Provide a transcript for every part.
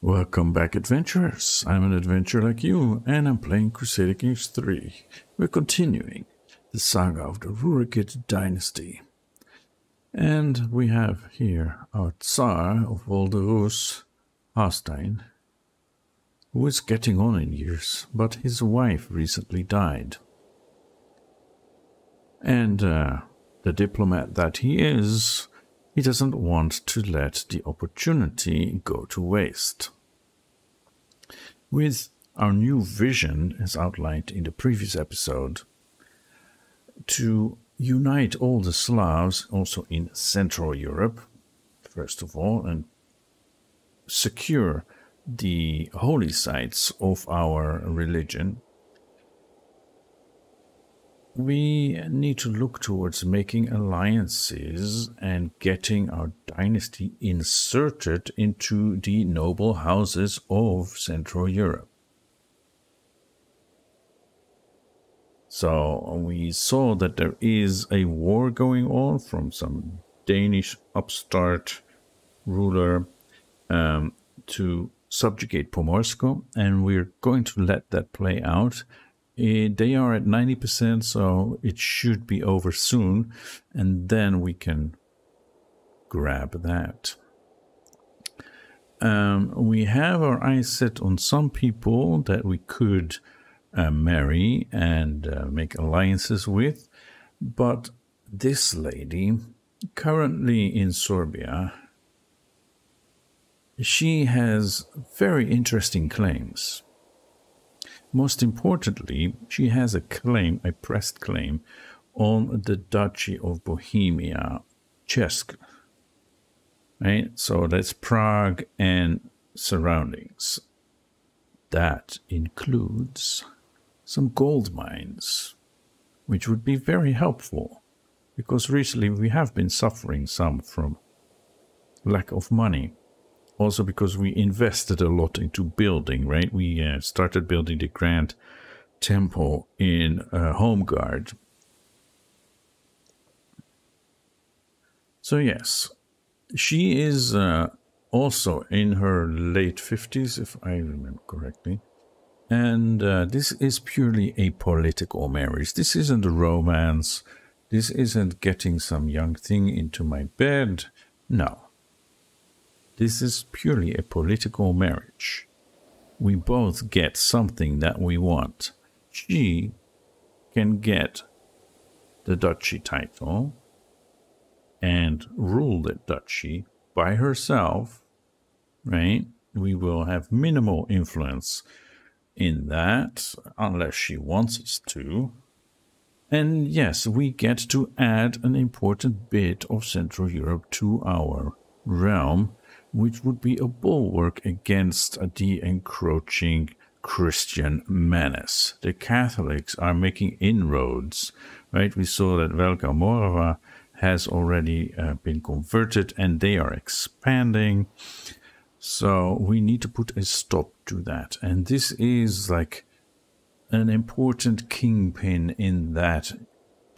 Welcome back, adventurers. I'm an adventurer like you, and I'm playing Crusader Kings 3. We're continuing the saga of the Rurikid dynasty. And we have here our Tsar of all the Rus, Hastein, who is getting on in years, but his wife recently died. And uh, the diplomat that he is, he doesn't want to let the opportunity go to waste. With our new vision, as outlined in the previous episode, to unite all the Slavs, also in Central Europe, first of all, and secure the holy sites of our religion, we need to look towards making alliances and getting our dynasty inserted into the noble houses of Central Europe. So we saw that there is a war going on from some Danish upstart ruler um, to subjugate Pomorsko, and we're going to let that play out Eh, they are at 90%, so it should be over soon. And then we can grab that. Um, we have our eyes set on some people that we could uh, marry and uh, make alliances with. But this lady, currently in Serbia, she has very interesting claims. Most importantly, she has a claim, a pressed claim, on the Duchy of Bohemia, Česk. Right? So that's Prague and surroundings. That includes some gold mines, which would be very helpful because recently we have been suffering some from lack of money also because we invested a lot into building, right? We uh, started building the Grand Temple in uh, Holmgard. So, yes, she is uh, also in her late 50s, if I remember correctly. And uh, this is purely a political marriage. This isn't a romance. This isn't getting some young thing into my bed. No. This is purely a political marriage. We both get something that we want. She can get the duchy title and rule the duchy by herself, right? We will have minimal influence in that unless she wants us to. And yes, we get to add an important bit of Central Europe to our realm which would be a bulwark against the encroaching Christian menace. The Catholics are making inroads, right? We saw that Velika Morava has already uh, been converted and they are expanding. So we need to put a stop to that. And this is like an important kingpin in that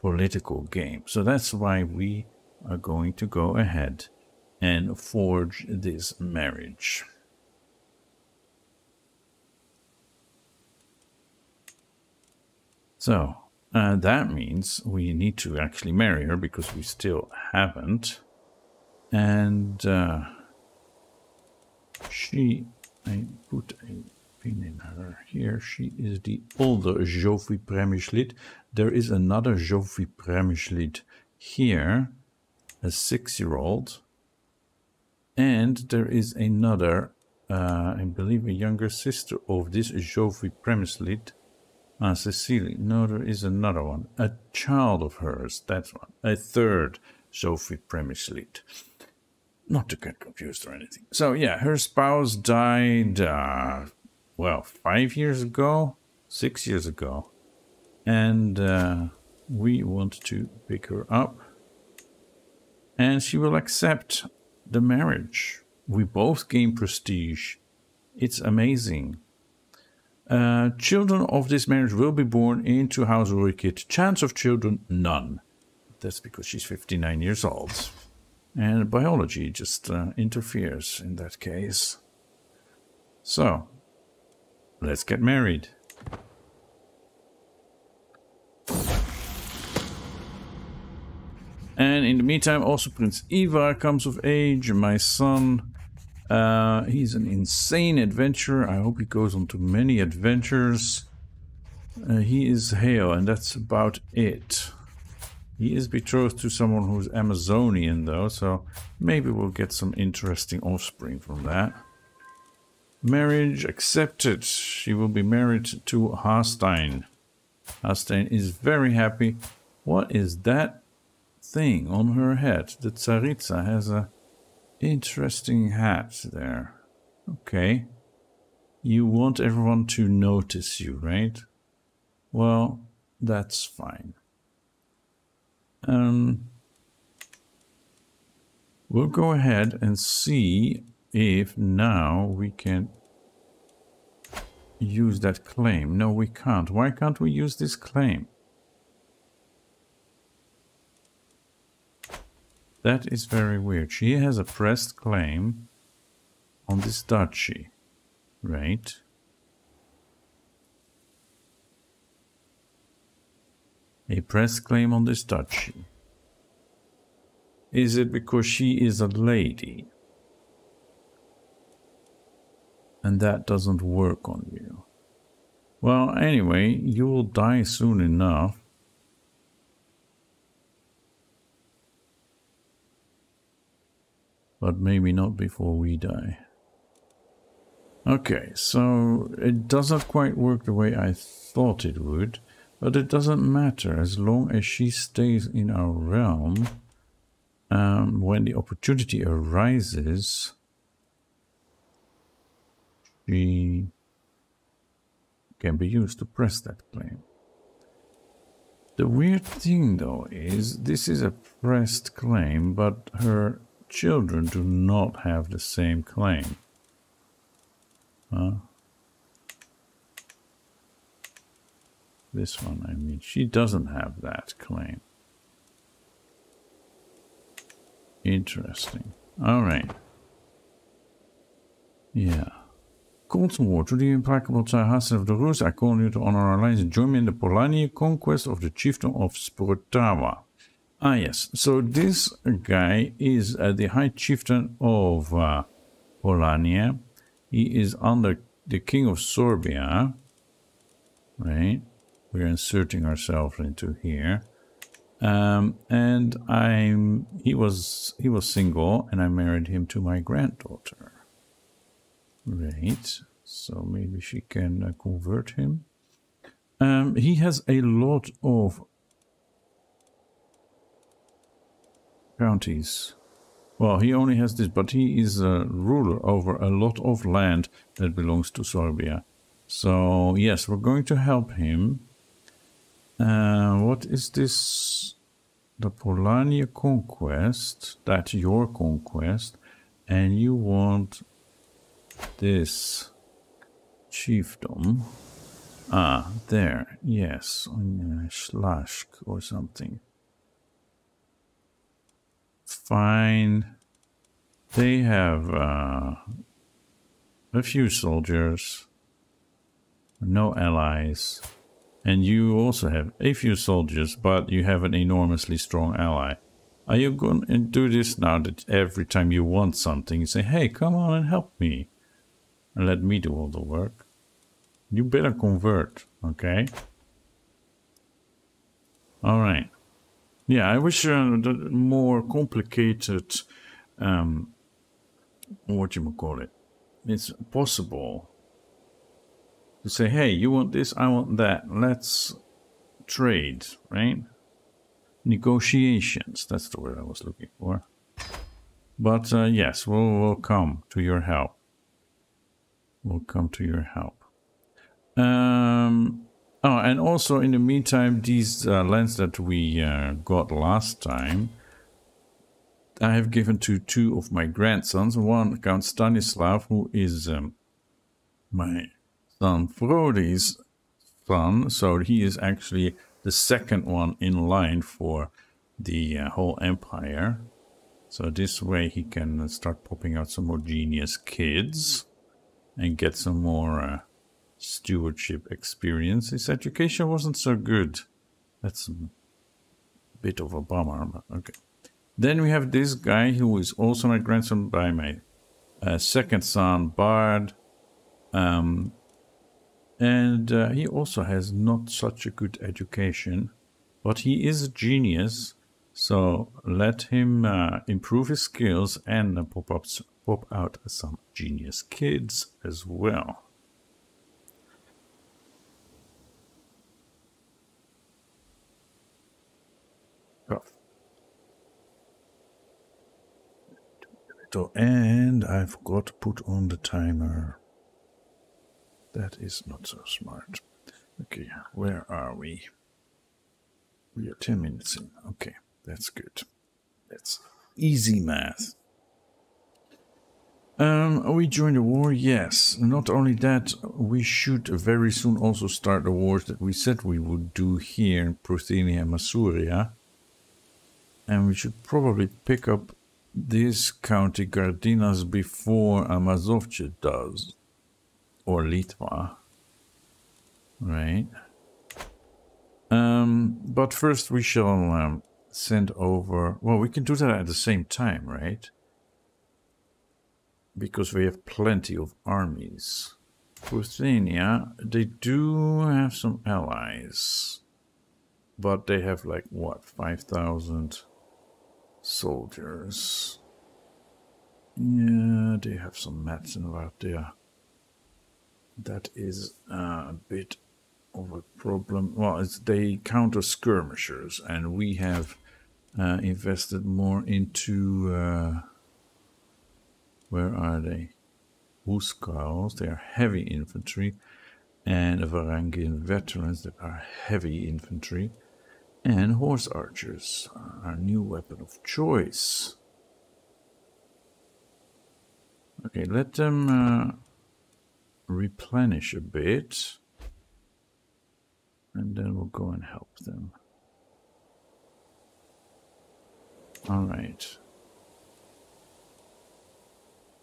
political game. So that's why we are going to go ahead and forge this marriage. So uh, that means we need to actually marry her because we still haven't. And uh, she, I put a pin in her here. She is the older Joffrey Přemyslid. There is another Joffrey Přemyslid here, a six-year-old and there is another, uh, I believe, a younger sister of this Joffrey Přemyslid, uh, Cecilie. No, there is another one. A child of hers, that's one. A third Joffrey Přemyslid. Not to get confused or anything. So, yeah, her spouse died, uh, well, five years ago, six years ago. And uh, we want to pick her up. And she will accept the marriage. We both gain prestige. It's amazing. Uh, children of this marriage will be born into House Rurikid. Chance of children, none. That's because she's 59 years old. And biology just uh, interferes in that case. So, let's get married. And in the meantime, also Prince Ivar comes of age, my son. Uh, he's an insane adventurer. I hope he goes on to many adventures. Uh, he is Hale, and that's about it. He is betrothed to someone who's Amazonian, though, so maybe we'll get some interesting offspring from that. Marriage accepted. She will be married to Hastein. Hastein is very happy. What is that thing on her head? The Tsaritsa has a interesting hat there. Okay. You want everyone to notice you, right? Well, that's fine. Um, we'll go ahead and see if now we can use that claim. No, we can't. Why can't we use this claim? That is very weird. She has a pressed claim on this duchy, right? A press claim on this duchy. Is it because she is a lady? And that doesn't work on you. Well, anyway, you will die soon enough. But maybe not before we die. Okay, so it doesn't quite work the way I thought it would, but it doesn't matter as long as she stays in our realm. Um, when the opportunity arises, she can be used to press that claim. The weird thing though is this is a pressed claim, but her children do not have the same claim. Huh? This one, I mean, she doesn't have that claim. Interesting. All right. Yeah. Colton War, to the implacable Tsar Hastein of the Rus, I call you to honor our alliance and join me in the Polania conquest of the chieftain of Sprotava. Ah, yes. So this guy is uh, the High Chieftain of uh, Polania. He is under the King of Sorbia. Right? We're inserting ourselves into here. Um, and I'm he was he was single and I married him to my granddaughter. Right. So maybe she can uh, convert him. Um, he has a lot of counties. Well, he only has this, but he is a ruler over a lot of land that belongs to Sorbia. So, yes, we're going to help him. Uh, what is this? The Polania conquest. That's your conquest. And you want this chiefdom. Ah, there. Yes, on uh, or something fine. They have uh, a few soldiers, no allies, and you also have a few soldiers, but you have an enormously strong ally. Are you going to do this now that every time you want something, you say, hey, come on and help me, and let me do all the work? You better convert, okay? All right. Yeah, I wish uh, more complicated, um, what you call it, it's possible to say, hey, you want this, I want that, let's trade, right? Negotiations, that's the word I was looking for. But uh, yes, we'll, we'll come to your help. We'll come to your help. Um, Oh, and also in the meantime, these uh, lands that we uh, got last time, I have given to two of my grandsons. One, Count Stanislav, who is um, my son Frodi's son. So he is actually the second one in line for the uh, whole empire. So this way he can start popping out some more genius kids. and get some more uh, stewardship experience. His education wasn't so good. That's a bit of a bummer, but okay. Then we have this guy who is also my grandson by my uh, second son, Bard. Um, and uh, he also has not such a good education, but he is a genius. So let him uh, improve his skills and pop up pop out some genius kids as well. And I forgot to put on the timer. That is not so smart. Okay, where are we? We are 10 minutes in. Okay, that's good. That's easy math. Um, we join the war? Yes. Not only that, we should very soon also start the wars that we said we would do here in Pruthenia and Masuria. And we should probably pick up this county Gardinas before Amazovce does or Litva. Right. Um, but first we shall um, send over... Well, we can do that at the same time, right? Because we have plenty of armies. Ruthenia, they do have some allies. But they have like, what, 5,000 soldiers. Yeah, they have some medicine out there that is a bit of a problem. Well, they counter skirmishers, and we have uh, invested more into. Uh, where are they? Huscarls, they are heavy infantry, and Varangian veterans that are heavy infantry, and horse archers, our new weapon of choice. Okay, let them uh, replenish a bit. And then we'll go and help them. Alright.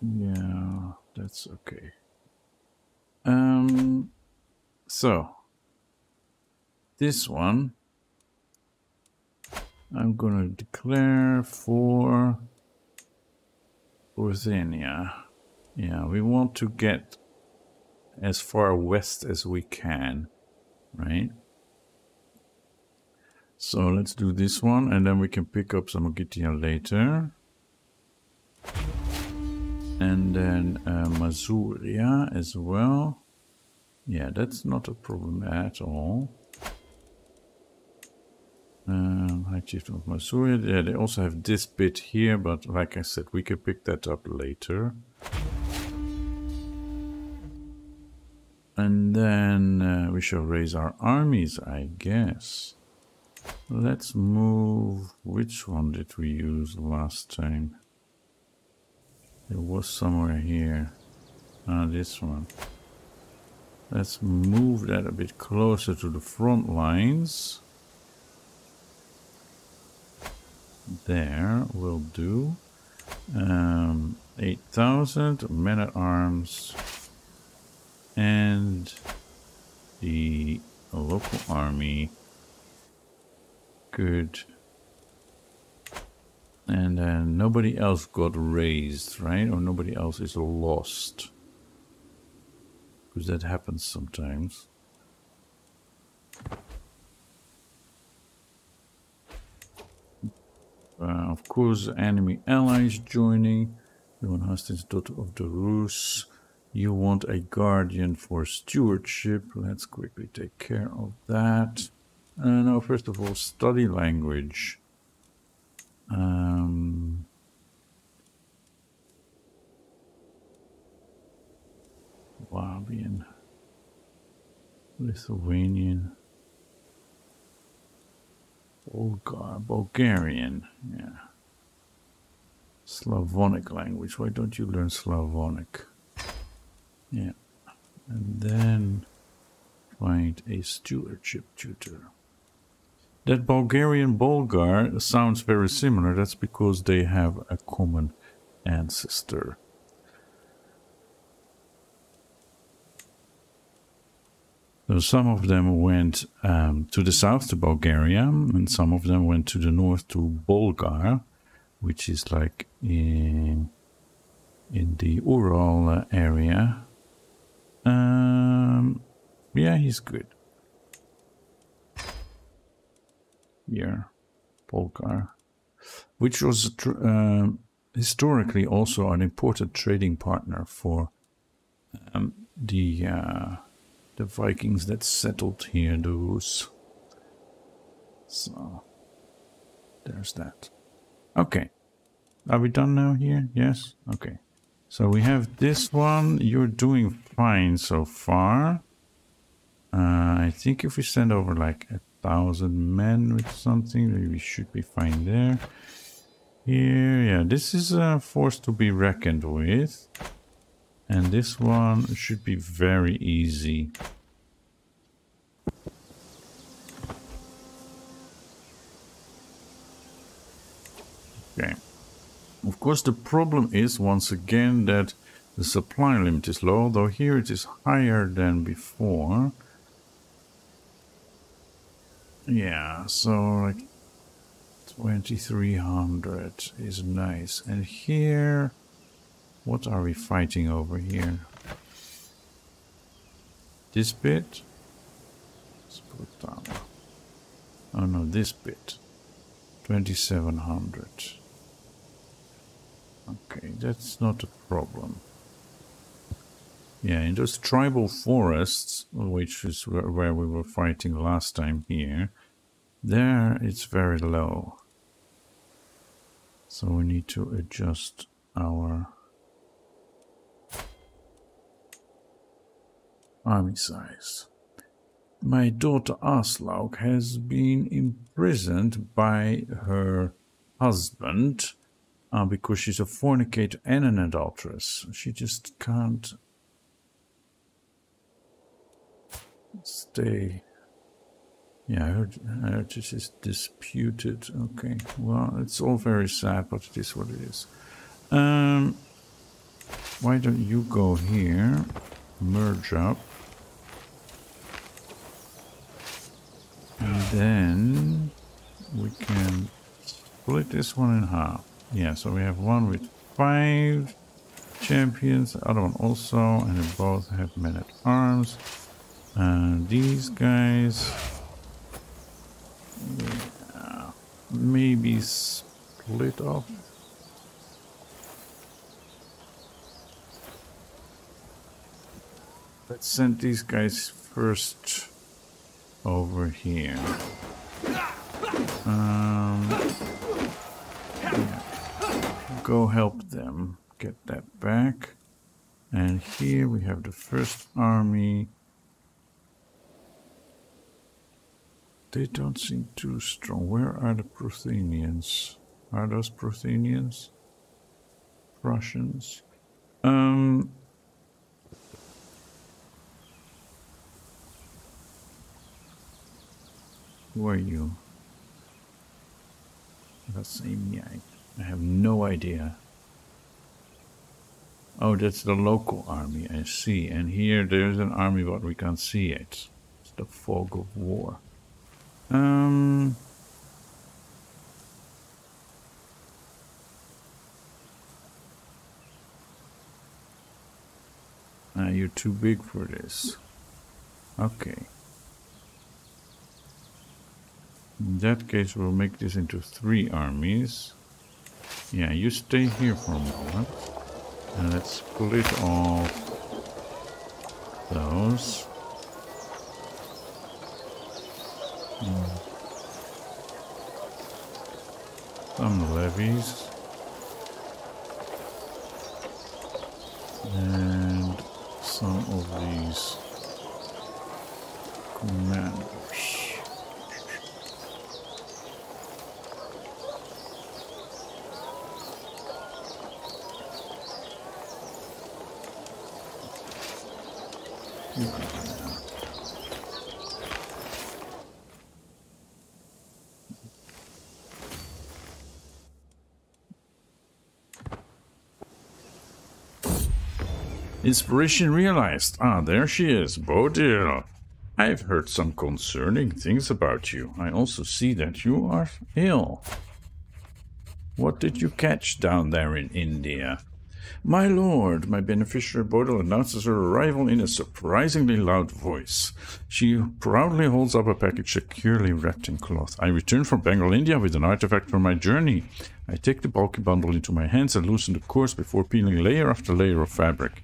Yeah, that's okay. Um, so, this one, I'm gonna declare for Ruthenia. Yeah, we want to get as far west as we can, right? So let's do this one and then we can pick up some Ogygia later. And then uh, as well. Yeah, that's not a problem at all. Um, High Chief of Masuria. Yeah, they also have this bit here, but like I said, we can pick that up later. And then uh, we shall raise our armies, I guess. Let's move... Which one did we use last time? It was somewhere here. Ah, this one. Let's move that a bit closer to the front lines. There will do. Um, 8,000 men-at-arms and the local army. Good. And then nobody else got raised right? Or nobody else is lost. Because that happens sometimes uh, of course enemy allies joining Johan Hastings daughter of the Rus you want a guardian for stewardship. Let's quickly take care of that. Uh, now, first of all, study language. Um, Wabian, Lithuanian, Oh, Bulgar, Bulgarian, yeah. Slavonic language. Why don't you learn Slavonic? Yeah. And then find a stewardship tutor. That Bulgarian Bulgar sounds very similar. That's because they have a common ancestor. So some of them went um, to the south to Bulgaria, and some of them went to the north to Bulgar, which is like in in the Ural area. Um, yeah, he's good. Yeah, Bulgar, which was uh, historically also an important trading partner for um, the uh, the Vikings that settled here. Those. So there's that. Okay, are we done now here? Yes. Okay. So we have this one. You're doing fine so far. Uh, I think if we send over like a thousand men with something, we should be fine there. Here, yeah, this is a force to be reckoned with. And this one should be very easy. Okay. Of course, the problem is, once again, that the supply limit is low, though here it is higher than before. Yeah, so like 2300 is nice. And here, what are we fighting over here? This bit? Let's. Oh no, this bit. 2700. Okay, that's not a problem. Yeah, in those tribal forests, which is where we were fighting last time here, there it's very low. So we need to adjust our army size. My daughter Aslaug has been imprisoned by her husband uh, because she's a fornicator and an adulteress. She just can't stay yeah, I heard, I heard this is disputed. Okay, well, it's all very sad, but it is what it is. Um, why don't you go here, merge up, then we can split this one in half. Yeah, so we have one with five champions, the other one also, and they both have men at arms. And these guys yeah, maybe split off. Let's send these guys first over here. Um, yeah. Go help them get that back. And here we have the first army They don't seem too strong. Where are the Pruthenians? Are those Pruthenians? Russians? Um... Who are you? That's me. I have no idea. Oh, that's the local army, I see. And here there's an army, but we can't see it. It's the fog of war. Um. Uh, you're too big for this. Okay. In that case, we'll make this into three armies. Yeah, you stay here for a moment. And let's split off those. Hmm. Some levies. And some of these commanders. Inspiration realized. Ah, there she is, Bodil. I've heard some concerning things about you. I also see that you are ill. What did you catch down there in India? My lord, my beneficiary Bodil announces her arrival in a surprisingly loud voice. She proudly holds up a package securely wrapped in cloth. I return from Bengal, India with an artifact for my journey. I take the bulky bundle into my hands and loosen the cords before peeling layer after layer of fabric.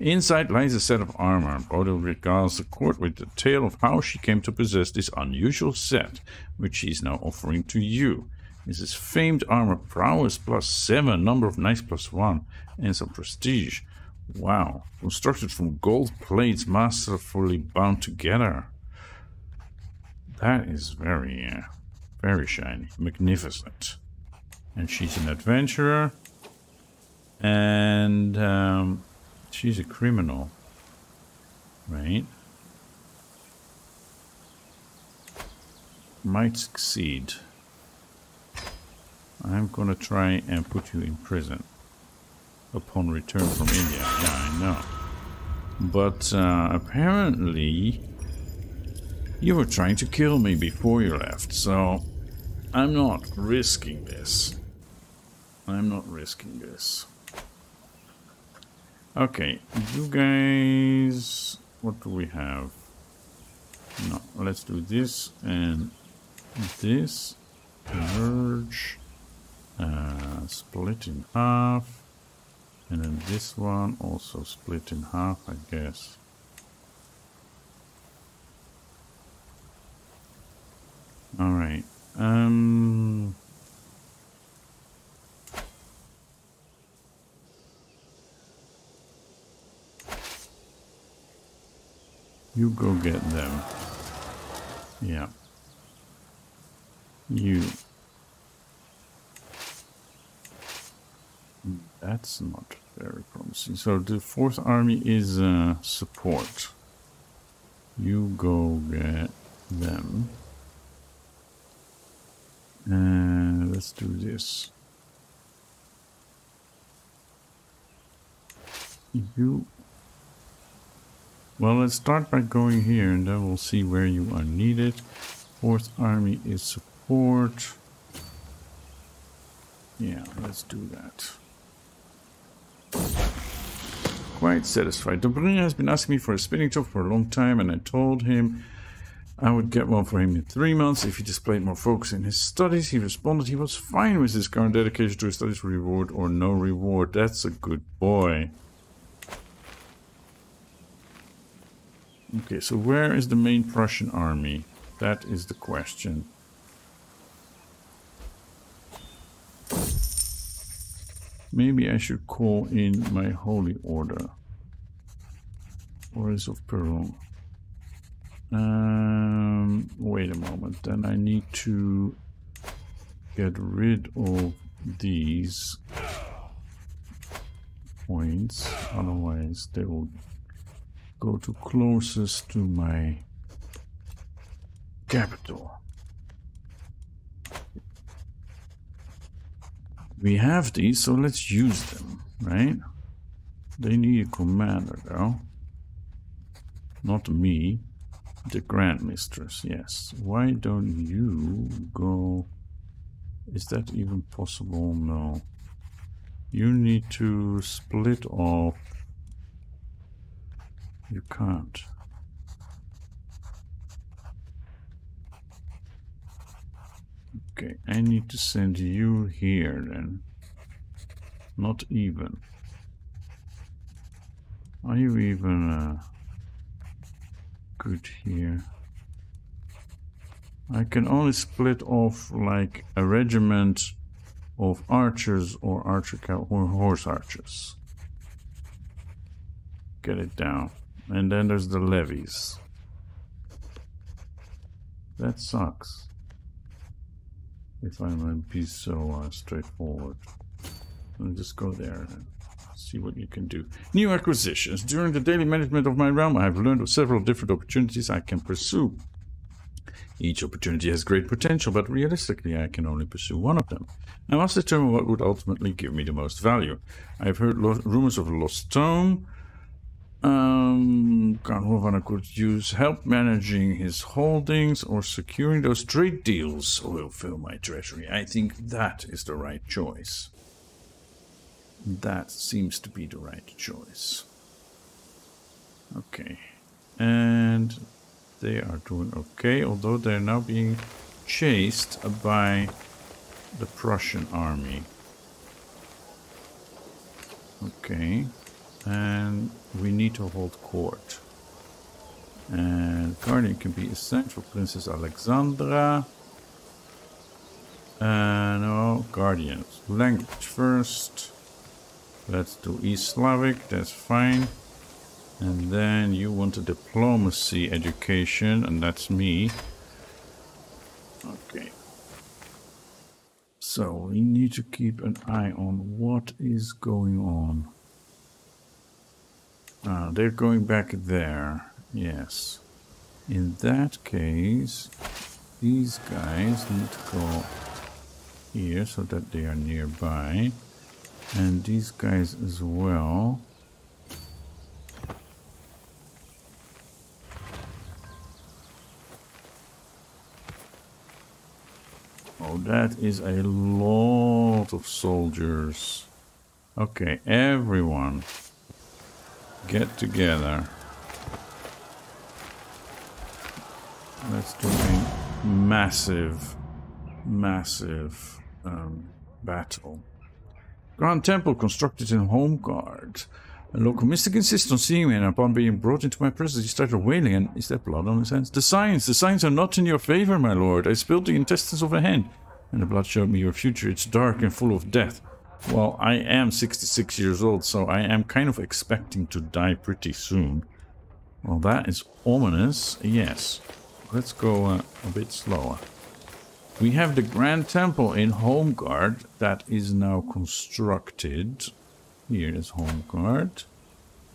Inside lies a set of armor. Bodil regales the court with the tale of how she came to possess this unusual set, which she is now offering to you. This is famed armor prowess plus 7, number of knights plus 1, and some prestige. Wow, constructed from gold plates masterfully bound together. That is very, uh, very shiny, magnificent. And she's an adventurer. And um, She's a criminal. Right? Might succeed. I'm gonna try and put you in prison. Upon return from India. Yeah, I know. But uh, apparently... You were trying to kill me before you left, so... I'm not risking this. I'm not risking this. Okay, you guys... What do we have? No, let's do this and this. Merge. Uh, split in half. And then this one also split in half, I guess. Alright. Um... You go get them. Yeah. You. That's not very promising. So the fourth army is uh, support. You go get them. Let's do this. You well, let's start by going here and then we'll see where you are needed. Fourth Army is support. Yeah, let's do that. Quite satisfied. Dobrynin has been asking me for a spinning top for a long time and I told him I would get one for him in three months if he displayed more focus in his studies. He responded he was fine with his current dedication to his studies reward or no reward. That's a good boy. Okay, so where is the main Prussian army? That is the question. Maybe I should call in my holy order. Orders of Peru. Um, wait a moment. Then I need to get rid of these points. Otherwise, they will go to closest to my capital. We have these, so let's use them, right? They need a commander, though. Not me. The Grand Mistress, yes. Why don't you go... Is that even possible? No. You need to split off you can't. Okay, I need to send you here then. Not even. Are you even uh, good here? I can only split off like a regiment of archers or archer or horse archers. Get it down. And then there's the levies. That sucks. If I might be so uh, straightforward. Me just go there and see what you can do. New acquisitions. During the daily management of my realm, I have learned of several different opportunities I can pursue. Each opportunity has great potential, but realistically I can only pursue one of them. I must determine what would ultimately give me the most value. I have heard rumors of a lost tome, Um, Count could use help managing his holdings or securing those trade deals will fill my treasury. I think that is the right choice. That seems to be the right choice. Okay. And they are doing okay, although they're now being chased by the Prussian army. Okay. And we need to hold court. And guardian can be for Princess Alexandra. Uh, no, guardians. Language first. Let's do East Slavic, that's fine. And then you want a diplomacy education, and that's me. Okay. So we need to keep an eye on what is going on. Uh, they're going back there. Yes. In that case, these guys need to go here so that they are nearby. And these guys as well. Oh, that is a lot of soldiers. Okay, everyone get together. Let's do a massive, massive um, battle. Grand Temple constructed in Holmgard. A local mystic insists on seeing me, and upon being brought into my presence, he started wailing, and is there blood on his hands? The signs, the signs are not in your favor, my lord. I spilled the intestines of a hen, and the blood showed me your future. It's dark and full of death. Well, I am 66 years old, so I am kind of expecting to die pretty soon. Well, that is ominous. Yes. Let's go uh, a bit slower. We have the Grand Temple in Holmgard that is now constructed. Here is Holmgard.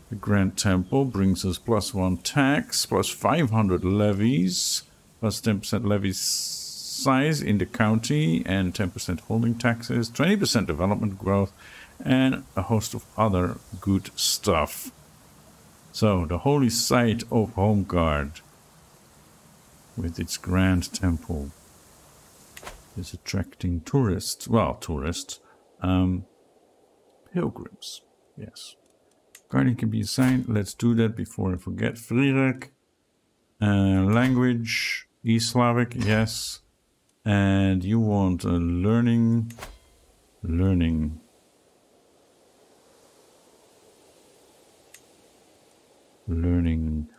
The Grand Temple brings us plus one tax, plus 500 levies, plus 10% levies size in the county and 10% holding taxes, 20% development growth, and a host of other good stuff. So, the holy site of Holmgard, with its grand temple, is attracting tourists. Well, tourists. Um, pilgrims, yes. Guardian can be assigned. Let's do that before I forget. Friedrich. Uh, language. East Slavic, yes and you want a learning learning. Learning.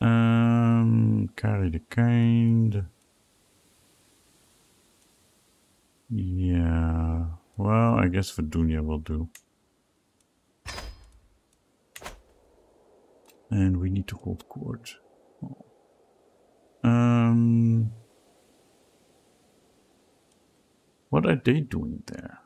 Um carry the kind. Yeah. Well I guess for will do. And we need to hold court. Um what are they doing there?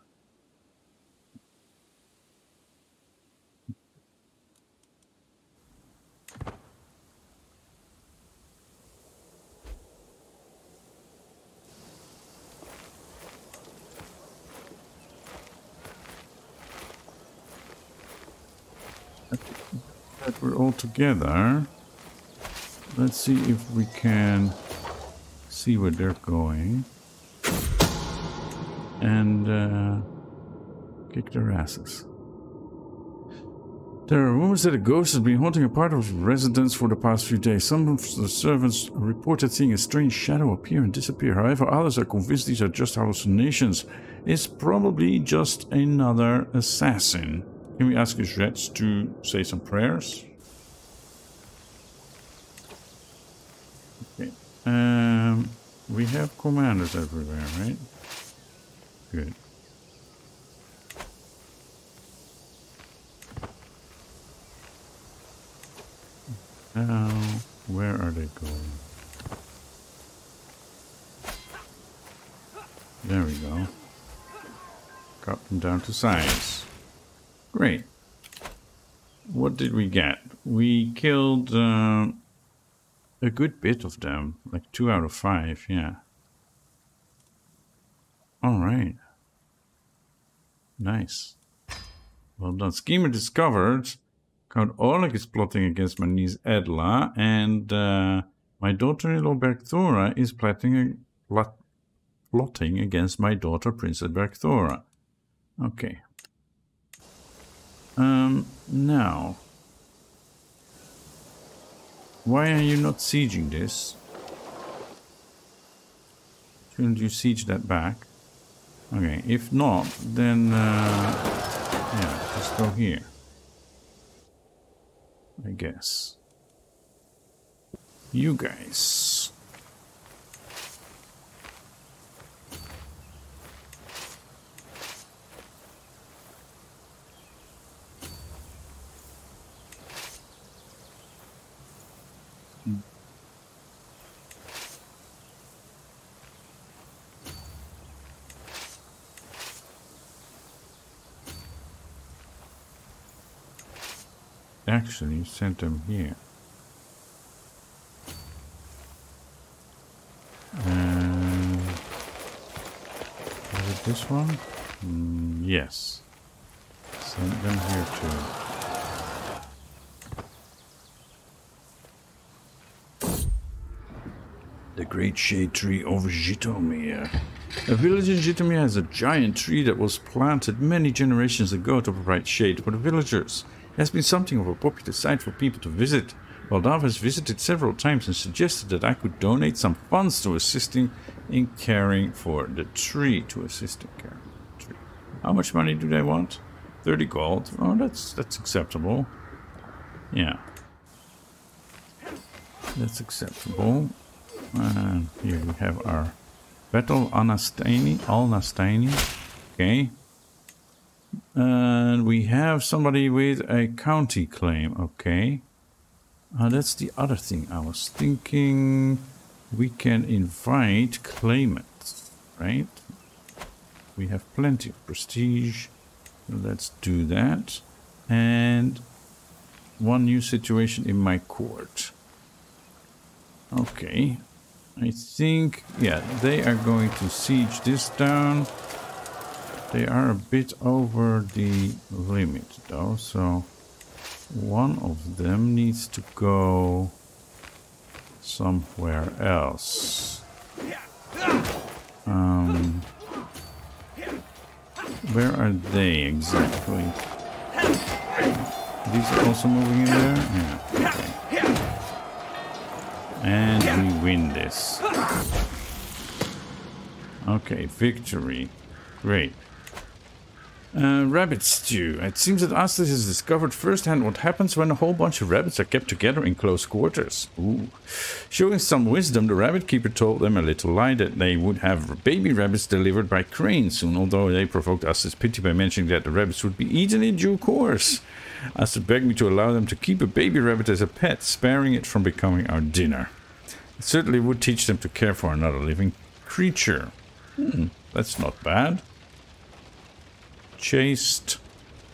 that we're all together. Let's see if we can see where they're going and uh, kick their asses. There are rumors that a ghost has been haunting a part of residence for the past few days. Some of the servants reported seeing a strange shadow appear and disappear. However, others are convinced these are just hallucinations. It's probably just another assassin. Can we ask rats to say some prayers? Okay. Um, we have commanders everywhere, right? Good. Now, where are they going? There we go. Cut them down to size. Great. What did we get? We killed uh, a good bit of them. Like two out of five, yeah. Alright. Nice. Well done. Schemer discovered Count Oleg is plotting against my niece Edla, and uh, my daughter-in-law Bergthora is plotting, plotting against my daughter Princess Bergthora. Okay. Um, now, why are you not sieging this? Shouldn't you siege that back? Okay, if not, then uh, yeah, just go here. I guess. You guys. Actually, sent them here. And is it this one? Mm, yes. Sent them here too. The great shade tree of Zhytomyr. A village in Zhytomyr has a giant tree that was planted many generations ago to provide shade for the villagers. Has been something of a popular site for people to visit. Valdav has visited several times and suggested that I could donate some funds to assisting in caring for the tree. To assist in caring for the tree. How much money do they want? 30 gold. Oh, that's that's acceptable. Yeah. That's acceptable. And here we have our battle Anastani, Alnastani. Okay. And we have somebody with a county claim. Okay. Uh, that's the other thing. I was thinking we can invite claimants, right? We have plenty of prestige. Let's do that. And one new situation in my court. Okay. I think, yeah, they are going to siege this down. They are a bit over the limit though, so one of them needs to go somewhere else. Um, where are they exactly? These are also moving in there? Yeah, okay. And we win this. Okay, victory. Great. Uh, rabbit stew. It seems that Astis has discovered firsthand what happens when a whole bunch of rabbits are kept together in close quarters. Ooh. Showing some wisdom, the rabbit keeper told them a little lie that they would have baby rabbits delivered by crane soon, although they provoked Astis' pity by mentioning that the rabbits would be eaten in due course. Astis begged me to allow them to keep a baby rabbit as a pet, sparing it from becoming our dinner. It certainly would teach them to care for another living creature. Hmm, that's not bad chaste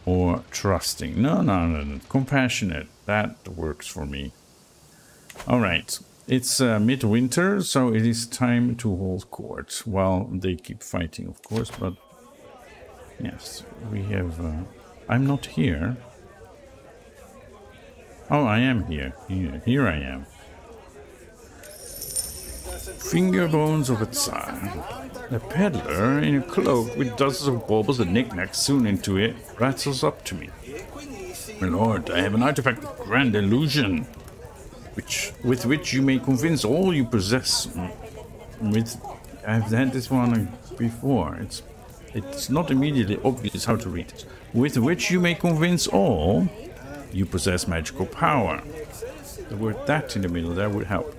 or trusting. No, no, no, no. compassionate. That works for me. All right. It's uh, midwinter, so it is time to hold court. Well, they keep fighting, of course, but yes, we have. Uh, I'm not here. Oh, I am here. Here, here I am. Finger bones of a Tsar. A peddler in a cloak with dozens of baubles and knickknacks sewn into it rattles up to me. My lord, I have an artifact of grand illusion, which with which you may convince all you possess. With I've had this one before. It's it's not immediately obvious how to read it. With which you may convince all you possess magical power. The word that in the middle there would help.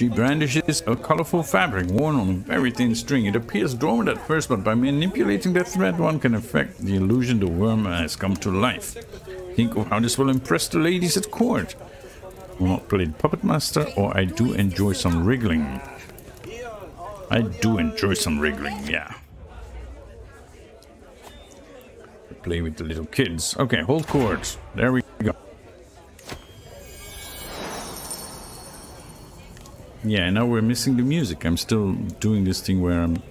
She brandishes a colorful fabric worn on a very thin string. It appears dormant at first, but by manipulating the thread, one can affect the illusion the worm has come to life. Think of how this will impress the ladies at court. I will not play puppet master, or I do enjoy some wriggling. I do enjoy some wriggling, yeah. Play with the little kids. Okay, hold court. There we Yeah, now we're missing the music. I'm still doing this thing where I'm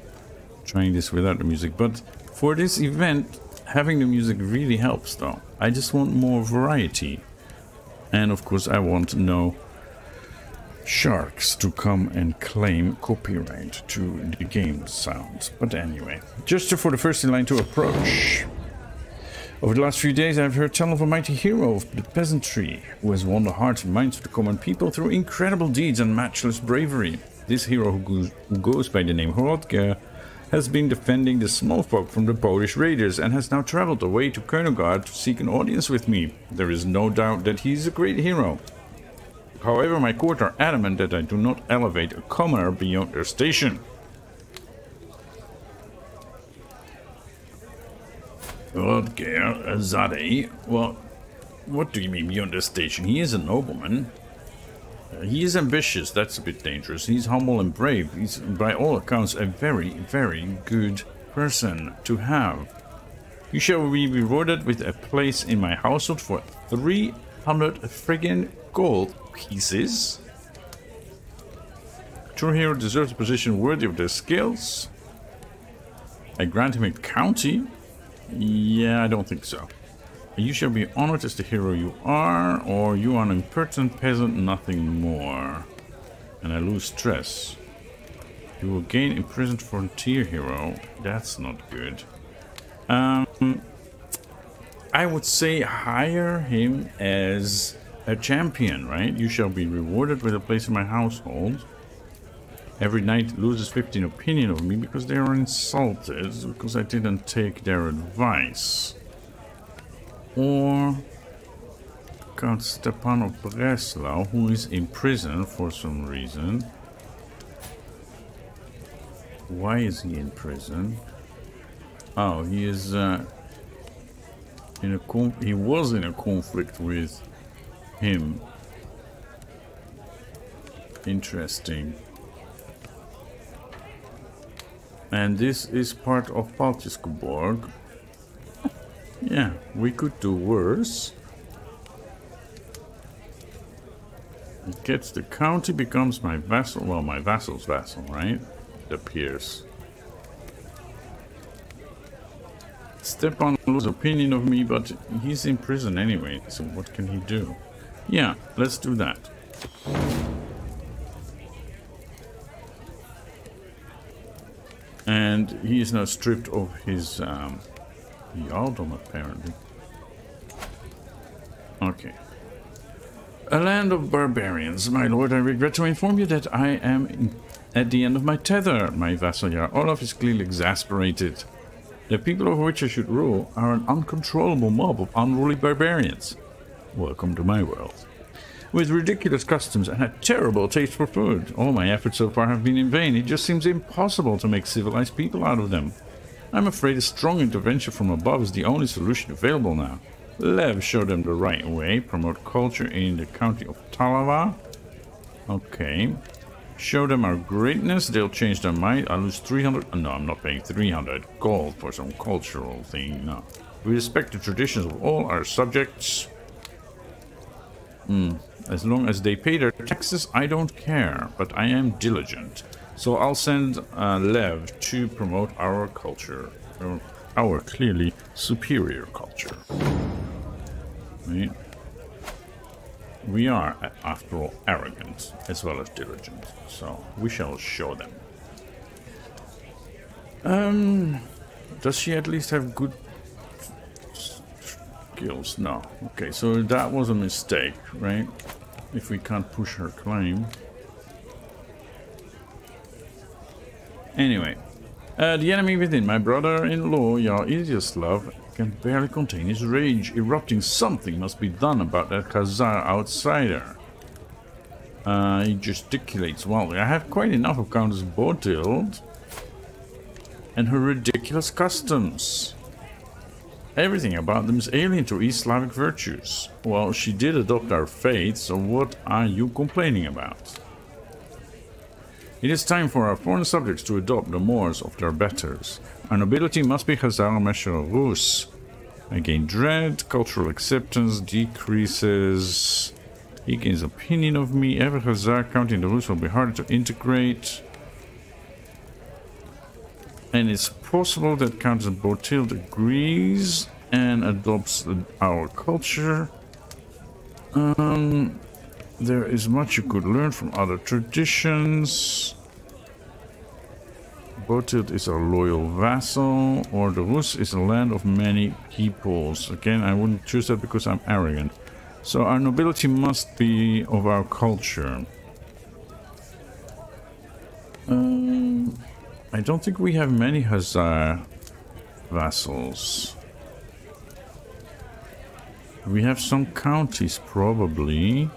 trying this without the music. But for this event, having the music really helps though. I just want more variety. And of course I want no sharks to come and claim copyright to the game sounds. But anyway, just for the first in line to approach. Over the last few days, I've heard tell of a mighty hero of the peasantry who has won the hearts and minds of the common people through incredible deeds and matchless bravery. This hero who goes by the name Hrodger has been defending the small folk from the Polish raiders and has now traveled away to Kernogard to seek an audience with me. There is no doubt that he is a great hero. However, my court are adamant that I do not elevate a commoner beyond their station. Hrodger Zade? Well, what do you mean beyond the station? He is a nobleman. Uh, he is ambitious, that's a bit dangerous. He's humble and brave. He's, by all accounts, a very, very good person to have. You shall be rewarded with a place in my household for 300 friggin' gold pieces. True hero deserves a position worthy of their skills. I grant him a county yeah, I don't think so. You shall be honored as the hero you are, or you are an impertinent peasant, nothing more. And I lose stress. You will gain imprisoned frontier hero. That's not good. Um, I would say hire him as a champion, right? You shall be rewarded with a place in my household. Every knight loses 15 opinion of me because they are insulted because I didn't take their advice. Or Count Stepan of Breslau, who is in prison for some reason. Why is he in prison? Oh, he is uh, in a he was in a conflict with him. Interesting. And this is part of Baltiskuborg. yeah, we could do worse. It gets the county, becomes my vassal. Well, my vassal's vassal, right? It appears. Stepan loses opinion of me, but he's in prison anyway, so what can he do? Yeah, let's do that. And he is now stripped of his um, Yaldom, apparently. Okay. A land of barbarians. My lord, I regret to inform you that I am at the end of my tether. My vassal Jarl Olaf is clearly exasperated. The people over which I should rule are an uncontrollable mob of unruly barbarians. Welcome to my world with ridiculous customs and a terrible taste for food. All my efforts so far have been in vain. It just seems impossible to make civilized people out of them. I'm afraid a strong intervention from above is the only solution available now. Lev show them the right way. Promote culture in the county of Talava. Okay. Show them our greatness. They'll change their mind. I lose 300. No, I'm not paying 300 gold for some cultural thing. No. We respect the traditions of all our subjects. Hmm. As long as they pay their taxes, I don't care, but I am diligent. So I'll send uh, Lev to promote our culture, our clearly superior culture. Right? We are, after all, arrogant as well as diligent, so we shall show them. Um, does she at least have good skills? No. Okay, so that was a mistake, right? If we can't push her claim. Anyway, uh, the enemy within, my brother-in-law, Jarl Iziaslav, can barely contain his rage, erupting something must be done about that Khazar outsider. Uh, he gesticulates Well, I have quite enough of Countess Botild and her ridiculous customs. Everything about them is alien to East Slavic virtues. Well, she did adopt our faith, so what are you complaining about? It is time for our foreign subjects to adopt the mores of their betters. Our nobility must be Khazar Mesher Rus. Again, dread, cultural acceptance decreases. He gains opinion of me. Every Khazar counting the Rus will be harder to integrate. And it's possible that Countess Botild agrees and adopts our culture. Um, there is much you could learn from other traditions. Botild is a loyal vassal, or the Rus is a land of many peoples. Again, I wouldn't choose that because I'm arrogant. So our nobility must be of our culture. Um, I don't think we have many Khazar vassals. We have some counties, probably.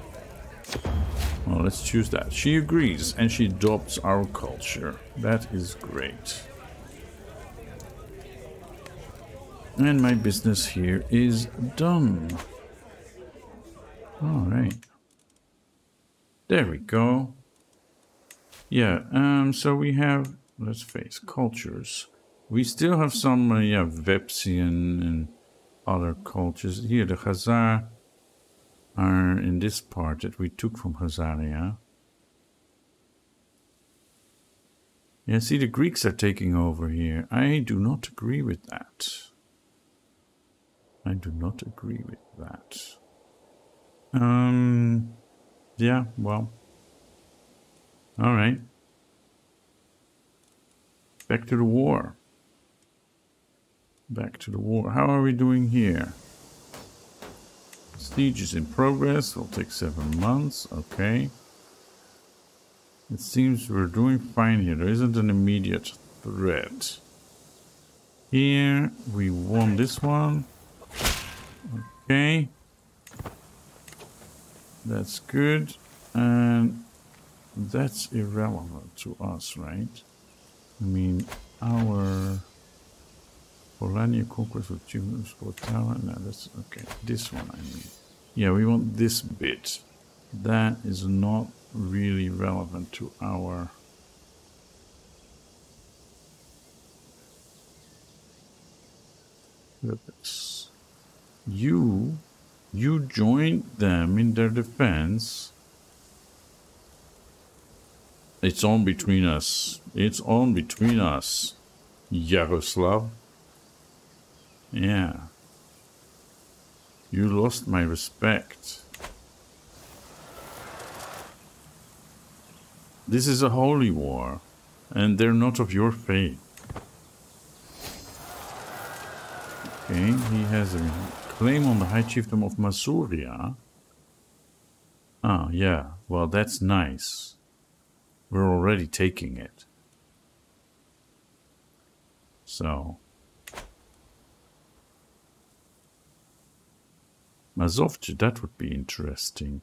Well, let's choose that. She agrees, and she adopts our culture. That is great. And my business here is done. Alright. There we go. Yeah, um, so we have, let's face, cultures. We still have some, uh, yeah, Vepsian and other cultures. Here, the Khazar are in this part that we took from Khazaria. Yeah, see, the Greeks are taking over here. I do not agree with that. I do not agree with that. Um, yeah, well. All right. Back to the war. Back to the war. How are we doing here? Siege is in progress. Will take seven months. Okay. It seems we're doing fine here. There isn't an immediate threat. Here, we won this one. Okay. That's good. And that's irrelevant to us, right? I mean, our Polania conquest with Junos Tower. No, that's okay. This one, I mean. Yeah, we want this bit. That is not really relevant to our this. You you joined them in their defense. It's on between us. It's on between us. Yaroslav. Yeah. You lost my respect. This is a holy war, and they're not of your faith. Okay, he has a claim on the High Chiefdom of Masuria. Ah, yeah, well, that's nice. We're already taking it. So, Mazovci, that would be interesting.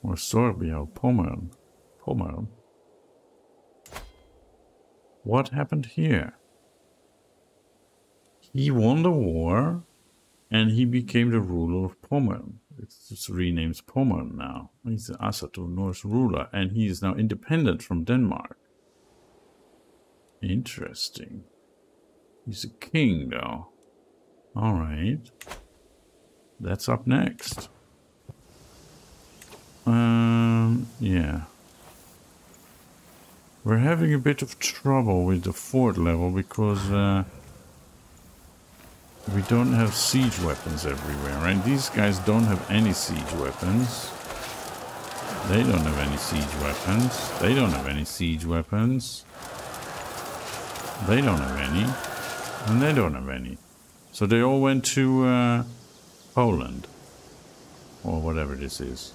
Or Sorbia or Pommern. Pommern. What happened here? He won the war and he became the ruler of Pommern. It's just renamed Pommern now. He's an Ásatrú Norse ruler and he is now independent from Denmark. Interesting. He's a king though. All right. That's up next. Um, yeah. We're having a bit of trouble with the fort level because uh, we don't have siege weapons everywhere, right? These guys don't have any siege weapons. They don't have any siege weapons. They don't have any siege weapons. They don't have any. And they don't have any. So they all went to uh, Poland. Or whatever this is.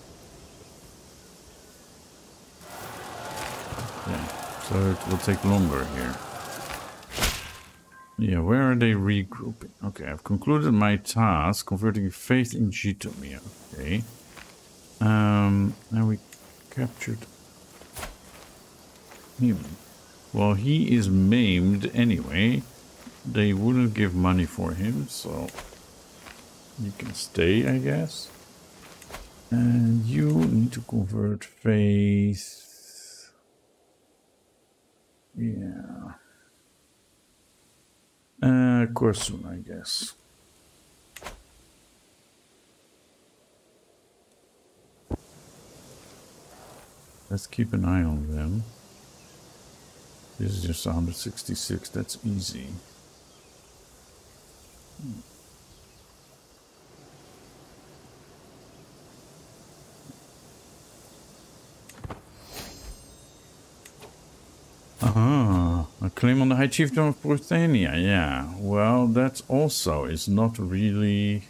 Yeah, so it will take longer here. Yeah, where are they regrouping? Okay, I've concluded my task converting faith in Zhytomyr. Okay. Um, now we captured him. Well, he is maimed anyway they wouldn't give money for him, so you can stay, I guess. And you need to convert faith. Yeah. Uh, Korsun, I guess. Let's keep an eye on them. This is just 166. That's easy. A claim on the High Chiefdom of Pruthenia, yeah. Well, that also is not really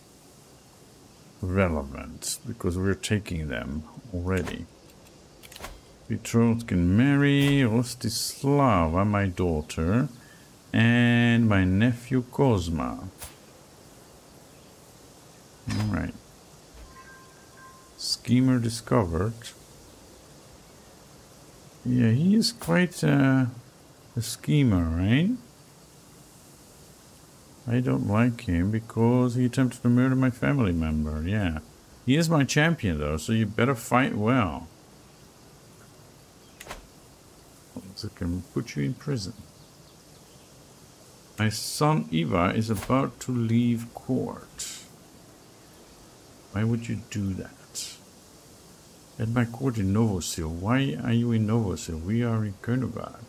relevant, because we're taking them already. Betrothed can marry Rostislava, my daughter, and my nephew Kozma. Alright. Schemer discovered. Yeah, he is quite uh, a schemer, right? I don't like him because he attempted to murder my family member, yeah. He is my champion though, so you better fight well. I can put you in prison. My son Eva is about to leave court. Why would you do that? At my court in Novosil. Why are you in Novosil? We are in Kernogard.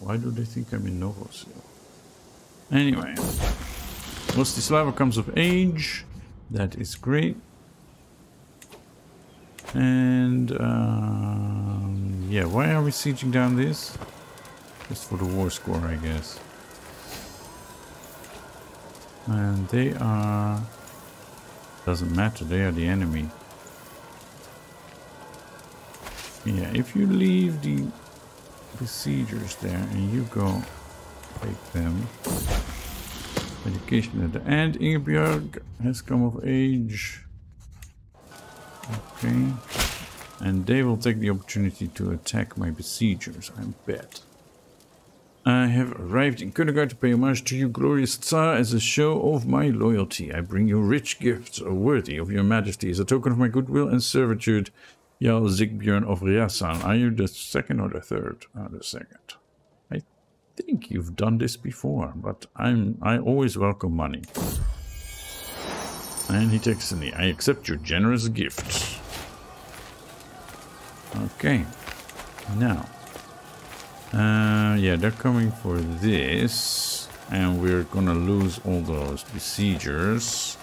Why do they think I'm in Novosil? Anyway. Rostislava comes of age. That is great. And, um, yeah, why are we sieging down this? Just for the war score, I guess. And they are doesn't matter, they are the enemy. Yeah, if you leave the besiegers there and you go take them. Education at the end. Ingebjorg has come of age. Okay. And they will take the opportunity to attack my besiegers, I bet. I have arrived in Königard to pay homage to you, glorious Tsar, as a show of my loyalty. I bring you rich gifts worthy of your majesty as a token of my goodwill and servitude. Jarl Sigbjörn of Ryazan. Are you the second or the third? Ah, the second. I think you've done this before, but I'm I always welcome money. And he takes the knee. I accept your generous gift. Okay. Now. Uh, yeah, they're coming for this. And we're gonna lose all those besiegers.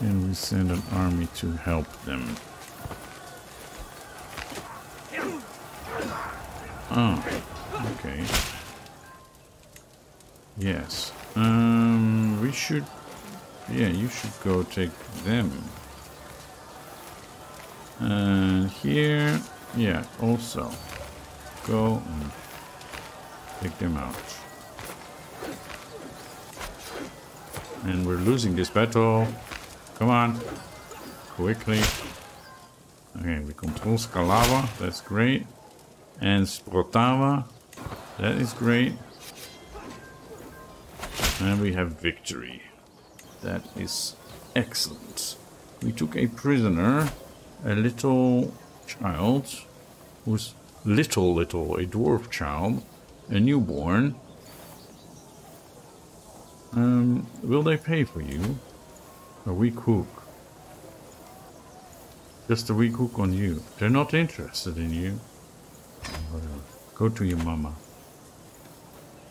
And we send an army to help them. Oh, okay. Yes. Um, we should... Yeah, you should go take them. And here, yeah, also go and take them out. And we're losing this battle. Come on. Quickly. Okay, we control Scalava. That's great. And Sprotava. That is great. And we have victory. That is excellent. We took a prisoner a little child who's little, little, a dwarf child, a newborn. Um, will they pay for you? A weak hook. Just a weak hook on you. They're not interested in you. Go to your mama.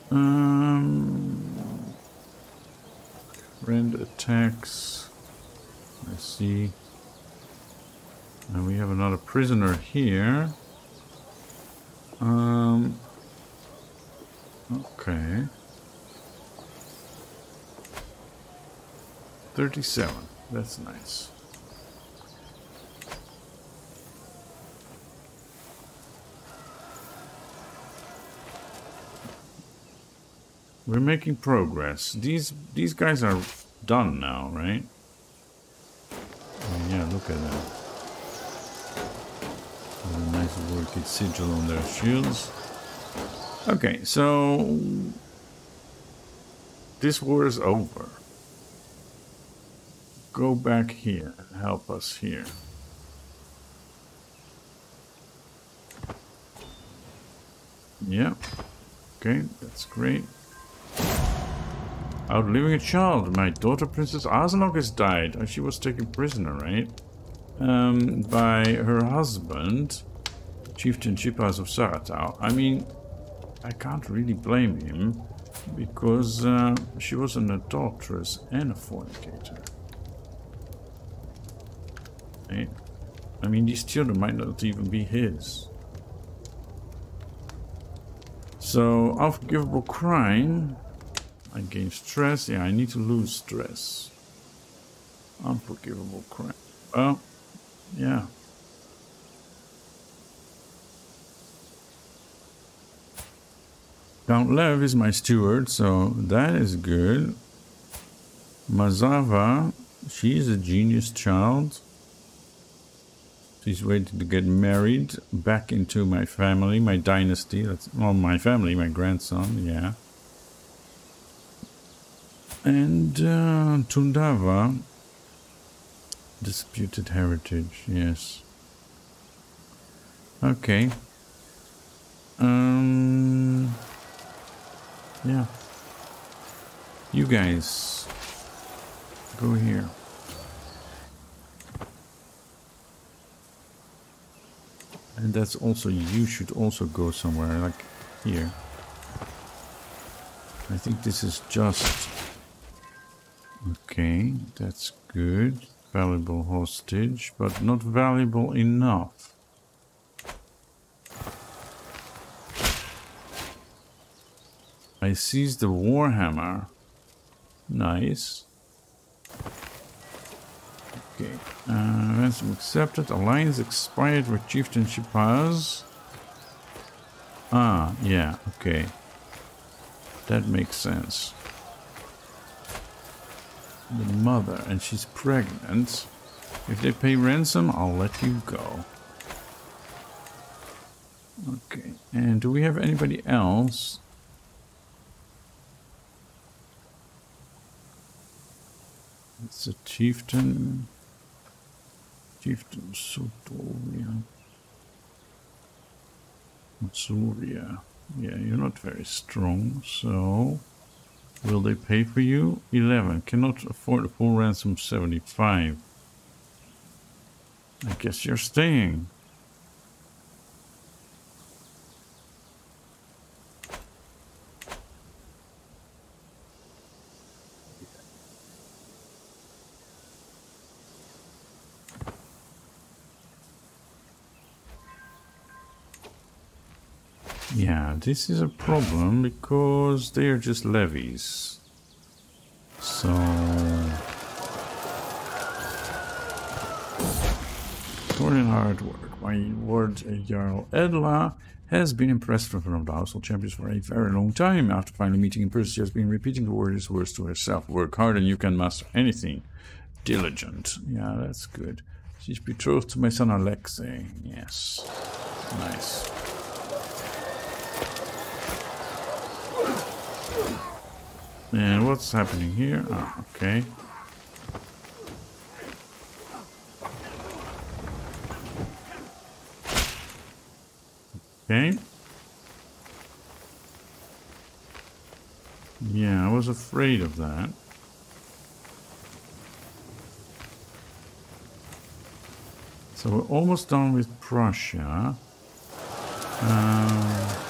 Um, friend attacks. I see. And we have another prisoner here. Um. Okay. 37. That's nice. We're making progress. These these guys are done now, right? Yeah, look at that. A nice working sigil on their shields. Okay, so this war is over. Go back here and help us here. Yeah. Okay, that's great. Outliving a child. My daughter, Princess Azenok, has died. She was taken prisoner, right? Um, by her husband, Chieftain Chipaz of Saratau. I mean, I can't really blame him because uh, she was an adulteress and a fornicator. Right? I mean, these children might not even be his. So, unforgivable crime. I gain stress. Yeah, I need to lose stress. Unforgivable crime. Well, yeah. Count Lev is my steward, so that is good. Mazava, she is a genius child. She's waiting to get married back into my family, my dynasty. That's well, my family, my grandson, yeah. And uh, Tundava, disputed heritage, yes. Okay. Um. Yeah. You guys, go here. And that's also, you should also go somewhere, like here. I think this is just... Okay, that's good. Valuable hostage, but not valuable enough. I seized the Warhammer. Nice. Okay. Uh, ransom accepted. Alliance expired with Chieftain Chipaz. Ah, yeah, okay. That makes sense. The mother, and she's pregnant. If they pay ransom, I'll let you go. Okay, and do we have anybody else? It's a chieftain. Chieftain Sotoria. Matsuria. Yeah, you're not very strong, so... Will they pay for you? 11. Cannot afford a full ransom 75. I guess you're staying. Yeah, this is a problem because they are just levies. So... Story hard work. My word, Jarl Edla has been impressed with one of the household champions for a very long time. After finally meeting in person, she has been repeating the words, words to herself. Work hard and you can master anything. Diligent. Yeah, that's good. She's betrothed to my son Alexei. Yes. Nice. And what's happening here? Oh, okay. Okay. Yeah, I was afraid of that. So we're almost done with Prussia. Um,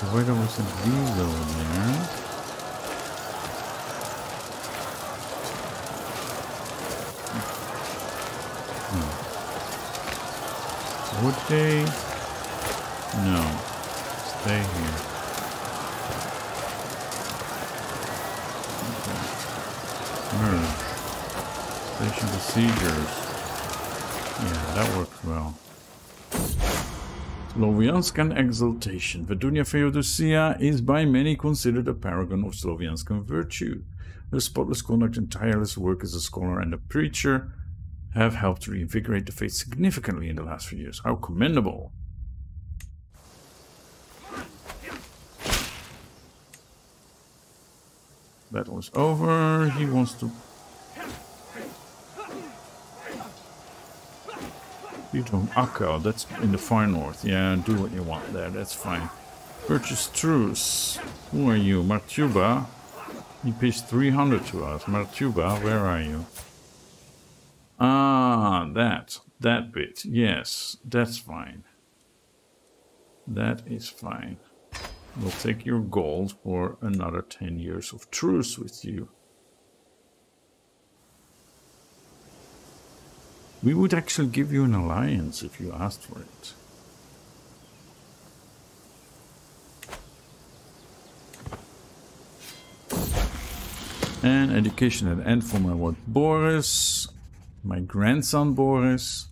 Was the these over there? Would they? No. Stay here. Okay. Merge. Station. Yeah, that works well. Slovianskan exaltation. Vedunia Feodosia is by many considered a paragon of Slovianskan virtue. Her spotless conduct and tireless work as a scholar and a preacher have helped reinvigorate the faith significantly in the last few years. How commendable! Battle is over. He wants to Don't Akko, that's in the far north. Yeah, do what you want there, that's fine. Purchase truce. Who are you? Martuba? He pays 300 to us. Martuba, where are you? Ah, that. That bit. Yes, that's fine. That is fine. We'll take your gold for another 10 years of truce with you. We would actually give you an alliance if you asked for it. And education at end for my what? Boris, my grandson Boris.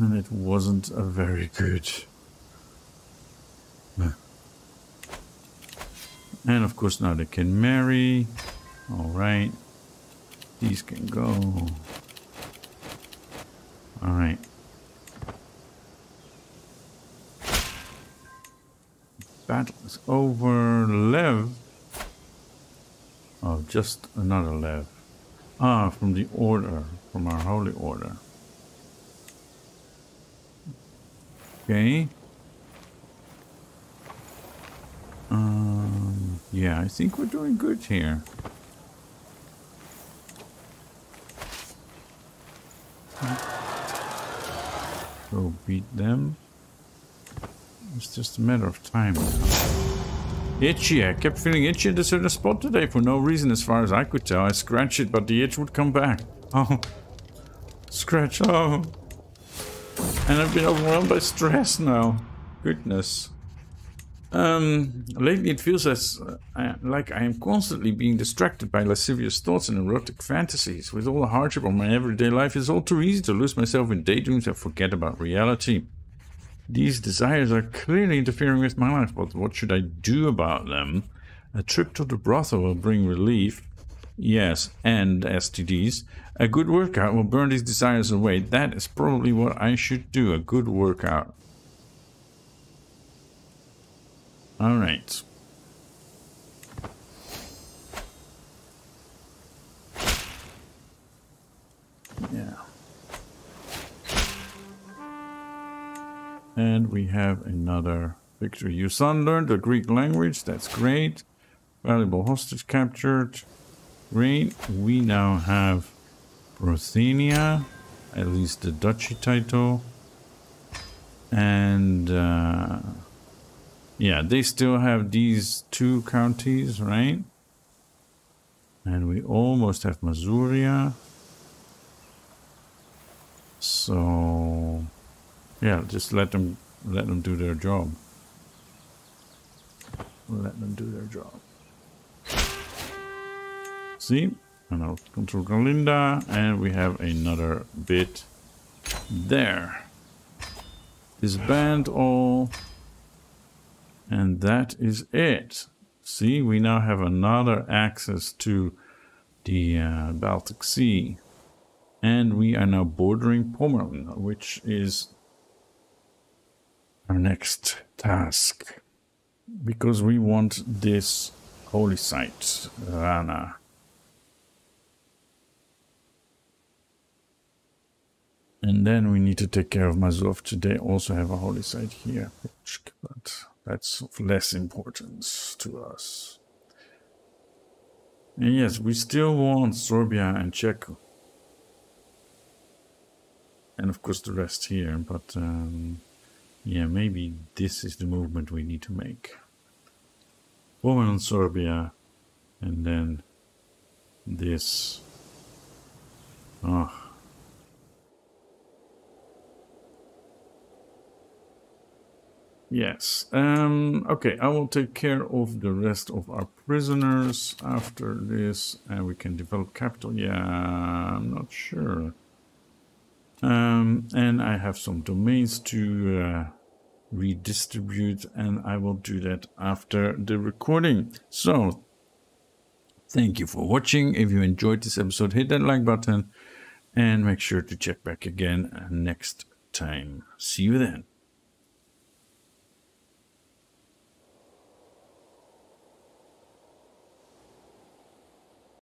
And it wasn't a very good. And of course now they can marry. Alright. These can go. Alright. Battle is over. Lev. Oh, just another Lev. Ah, from the order. From our holy order. Okay. Um, yeah, I think we're doing good here. Hmm. Go beat them. It's just a matter of time Itchy. I kept feeling itchy at a certain spot today for no reason as far as I could tell. I scratched it, but the itch would come back. Oh. Scratch. Oh. And I've been overwhelmed by stress now. Goodness. Um, lately it feels as uh, like I am constantly being distracted by lascivious thoughts and erotic fantasies. With all the hardship of my everyday life, it's all too easy to lose myself in daydreams and forget about reality. These desires are clearly interfering with my life, but what should I do about them? A trip to the brothel will bring relief. Yes, and STDs. A good workout will burn these desires away. That is probably what I should do. A good workout. All right. Yeah. And we have another victory. Your son learned the Greek language. That's great. Valuable hostage captured. Great. We now have Ruthenia, at least the duchy title. And uh, yeah, they still have these two counties, right? And we almost have Masuria. So yeah, just let them let them do their job. Let them do their job. See? And I'll control Galinda, and we have another bit there. Disband all. And that is it. See, we now have another access to the uh, Baltic Sea. And we are now bordering Pomerania, which is our next task. Because we want this holy site, Rana. And then we need to take care of Mazov. today. also have a holy site here, but that's of less importance to us. And yes, we still want Serbia and Czech. And of course the rest here, but um, yeah, maybe this is the movement we need to make. Woman on Sorbia, and then this. Oh. Yes. Um, okay, I will take care of the rest of our prisoners after this, and we can develop capital. Yeah, I'm not sure. Um, and I have some domains to uh, redistribute, and I will do that after the recording. So, thank you for watching. If you enjoyed this episode, hit that like button and make sure to check back again next time. See you then.